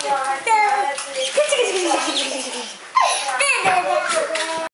くちくちくちくち